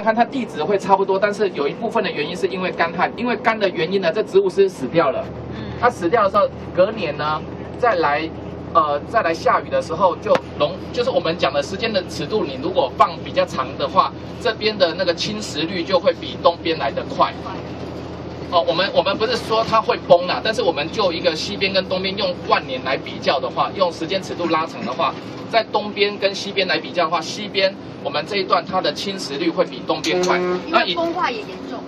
看它地址会差不多，但是有一部分的原因是因为干旱，因为干的原因呢，这植物是死掉了。它死掉的时候，隔年呢再来，呃，再来下雨的时候就溶，就是我们讲的时间的尺度，你如果放比较长的话，这边的那个侵蚀率就会比东边来得快。哦，我们我们不是说它会崩啦，但是我们就一个西边跟东边用万年来比较的话，用时间尺度拉长的话，在东边跟西边来比较的话，西边我们这一段它的侵蚀率会比东边快。因为风化也严重。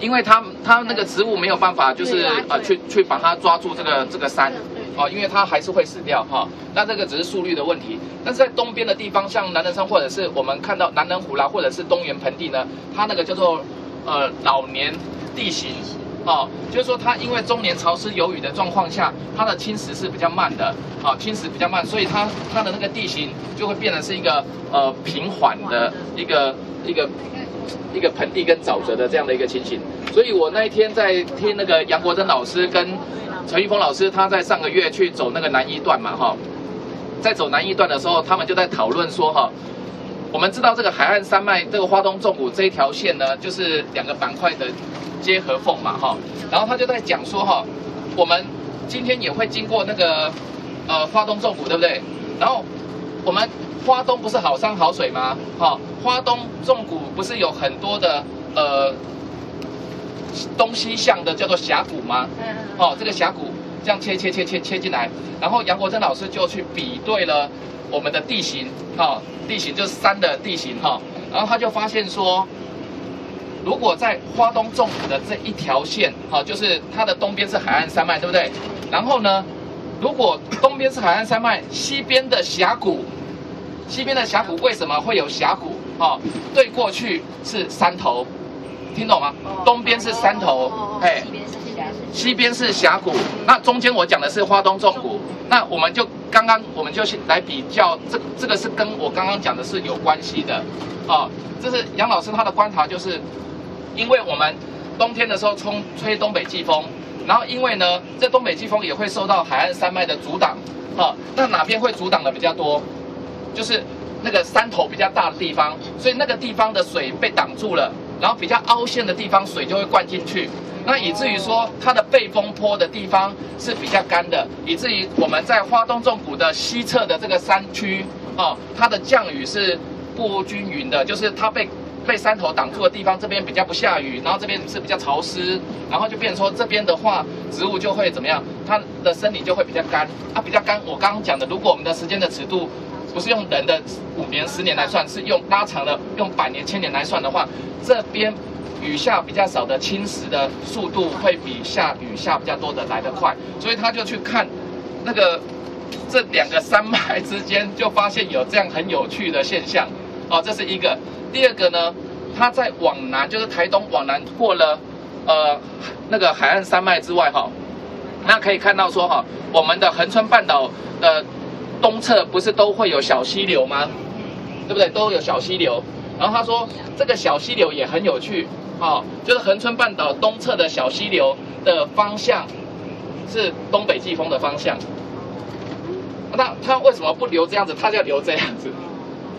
因为它它那个植物没有办法，就是呃去去把它抓住这个这个山，哦，因为它还是会死掉哈。那这个只是速率的问题。但是在东边的地方，像南仁山或者是我们看到南仁湖啦，或者是东源盆地呢，它那个叫做呃老年地形，哦，就是说它因为中年潮湿有雨的状况下，它的侵蚀是比较慢的，啊，侵蚀比较慢，所以它它的那个地形就会变成是一个呃平缓的一个一个。一个盆地跟沼泽的这样的一个情形，所以我那一天在听那个杨国珍老师跟陈玉峰老师，他在上个月去走那个南一段嘛，哈，在走南一段的时候，他们就在讨论说，哈，我们知道这个海岸山脉这个花东纵谷这一条线呢，就是两个板块的接合缝嘛，哈，然后他就在讲说，哈，我们今天也会经过那个呃花东纵谷，对不对？然后我们。花东不是好山好水吗？哈，花东纵谷不是有很多的呃东西向的叫做峡谷吗？嗯嗯。哦，这个峡谷这样切切切切切进来，然后杨国珍老师就去比对了我们的地形，哈，地形就是山的地形哈，然后他就发现说，如果在花东纵谷的这一条线，哈，就是它的东边是海岸山脉，对不对？然后呢，如果东边是海岸山脉，西边的峡谷。西边的峡谷为什么会有峡谷？哦，对过去是山头，听懂吗？东边是山头，哎，西边是峡谷。那中间我讲的是花东纵谷。那我们就刚刚我们就来比较，这这个是跟我刚刚讲的是有关系的。哦，这是杨老师他的观察，就是因为我们冬天的时候冲吹东北季风，然后因为呢，这东北季风也会受到海岸山脉的阻挡。哦，那哪边会阻挡的比较多？就是那个山头比较大的地方，所以那个地方的水被挡住了，然后比较凹陷的地方水就会灌进去，那以至于说它的背风坡的地方是比较干的，以至于我们在花东纵谷的西侧的这个山区哦，它的降雨是不均匀的，就是它被被山头挡住的地方，这边比较不下雨，然后这边是比较潮湿，然后就变成说这边的话，植物就会怎么样，它的生理就会比较干，啊比较干。我刚刚讲的，如果我们的时间的尺度。不是用人的五年、十年来算，是用拉长了用百年、千年来算的话，这边雨下比较少的侵蚀的速度会比下雨下比较多的来得快，所以他就去看那个这两个山脉之间，就发现有这样很有趣的现象。哦，这是一个。第二个呢，它在往南，就是台东往南过了呃那个海岸山脉之外哈，那可以看到说哈，我们的恒春半岛的。东侧不是都会有小溪流吗？对不对？都有小溪流。然后他说，这个小溪流也很有趣，哦，就是恒春半岛东侧的小溪流的方向是东北季风的方向。那他为什么不留这样子？他就要留这样子。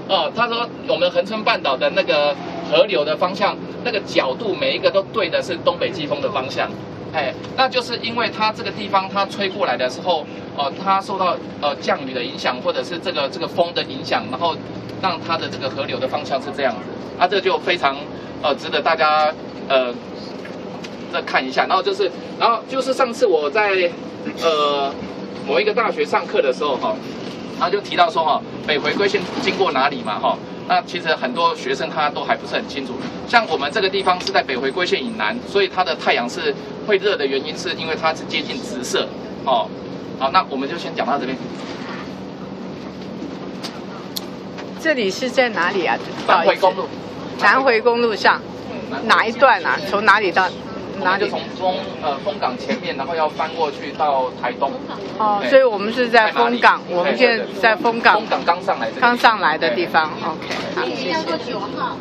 哦，他说我们恒春半岛的那个河流的方向，那个角度每一个都对的是东北季风的方向。哎，那就是因为它这个地方它吹过来的时候，呃，它受到呃降雨的影响，或者是这个这个风的影响，然后让它的这个河流的方向是这样子，啊，这就非常呃值得大家呃再看一下。然后就是，然后就是上次我在呃某一个大学上课的时候哈，他就提到说哈，北回归线经过哪里嘛哈。那其实很多学生他都还不是很清楚，像我们这个地方是在北回归线以南，所以它的太阳是会热的原因，是因为它是接近直射。哦，好，那我们就先讲到这边。这里是在哪里啊？南回公路。南回公路上，哪一段啊？从哪里到？那就从丰呃丰港前面，然后要翻过去到台东。哦，所以我们是在丰港，我们现在在丰港。风港刚上来。刚上来的地方，OK。好。叫做九号。